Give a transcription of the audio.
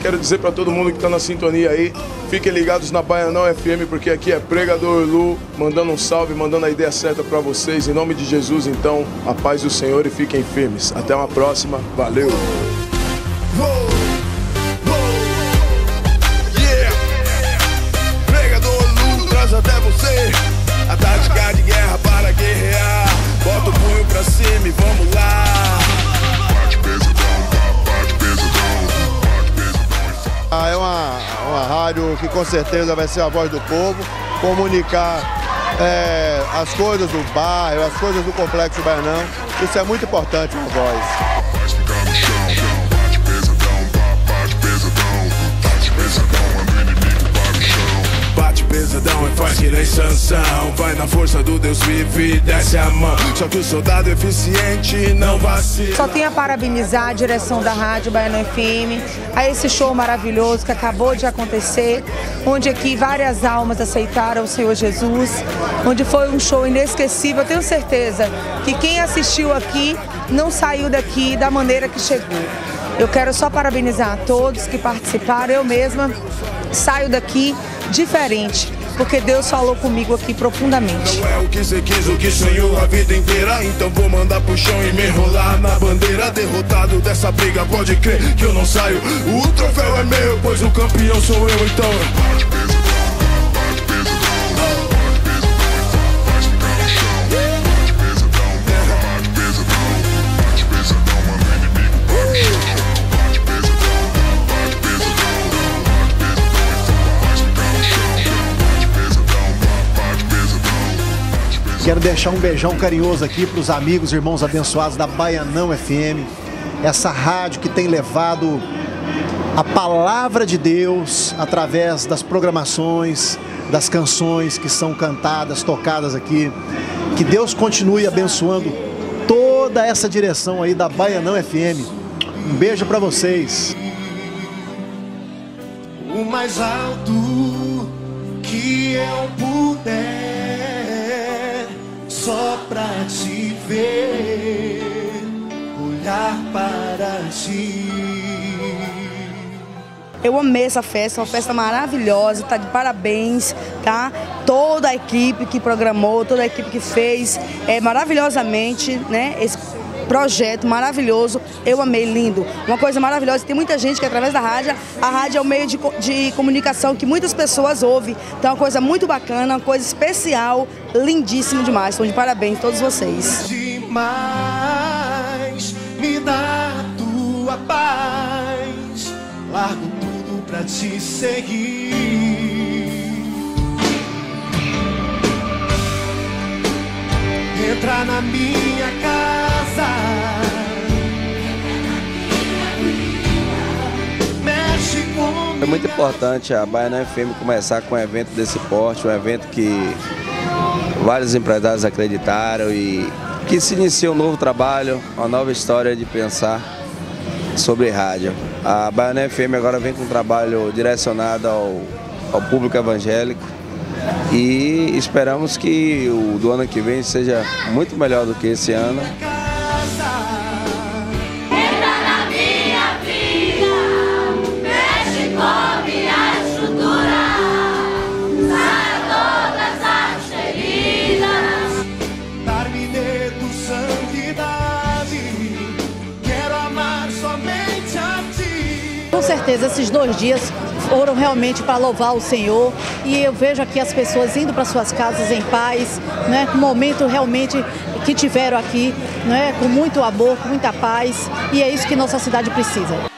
Quero dizer para todo mundo que está na sintonia aí, fiquem ligados na Baianão FM, porque aqui é Pregador Lu, mandando um salve, mandando a ideia certa para vocês. Em nome de Jesus, então, a paz do Senhor e fiquem firmes. Até uma próxima. Valeu! Que com certeza vai ser a voz do povo Comunicar é, as coisas do bairro, as coisas do Complexo Baianão. Isso é muito importante, uma voz Vai na força do Deus e desce a mão. Só que o soldado eficiente não vacila. Só tenho a parabenizar a direção da Rádio Baiano FM A esse show maravilhoso que acabou de acontecer Onde aqui várias almas aceitaram o Senhor Jesus Onde foi um show inesquecível. Eu tenho certeza que quem assistiu aqui não saiu daqui da maneira que chegou. Eu quero só parabenizar a todos que participaram, eu mesma saio daqui diferente, porque Deus falou comigo aqui profundamente. Não é o que você quis, o que sonhou a vida inteira. Então vou mandar pro chão e me enrolar na bandeira. Derrotado dessa briga, pode crer que eu não saio. O troféu é meu, pois o campeão sou eu, então. Quero deixar um beijão carinhoso aqui para os amigos, irmãos abençoados da Baianão FM, essa rádio que tem levado a palavra de Deus através das programações, das canções que são cantadas, tocadas aqui. Que Deus continue abençoando toda essa direção aí da Baianão FM. Um beijo para vocês. O mais alto te ver, olhar para ti. Eu amei essa festa, uma festa maravilhosa, tá de parabéns, tá? Toda a equipe que programou, toda a equipe que fez é, maravilhosamente, né? Esse projeto maravilhoso, eu amei, lindo. Uma coisa maravilhosa, tem muita gente que através da rádio, a rádio é um meio de, de comunicação que muitas pessoas ouvem. Então é uma coisa muito bacana, uma coisa especial, lindíssimo demais. Então de parabéns a todos vocês. Demais, me dá tua paz, largo tudo pra te seguir. Entra na minha casa. Muito importante a Baiana FM começar com um evento desse porte, um evento que vários empresários acreditaram e que se inicia um novo trabalho, uma nova história de pensar sobre rádio. A Baiana FM agora vem com um trabalho direcionado ao, ao público evangélico e esperamos que o do ano que vem seja muito melhor do que esse ano. Certeza, esses dois dias foram realmente para louvar o Senhor. E eu vejo aqui as pessoas indo para suas casas em paz, né, um momento realmente que tiveram aqui, né, com muito amor, com muita paz. E é isso que nossa cidade precisa.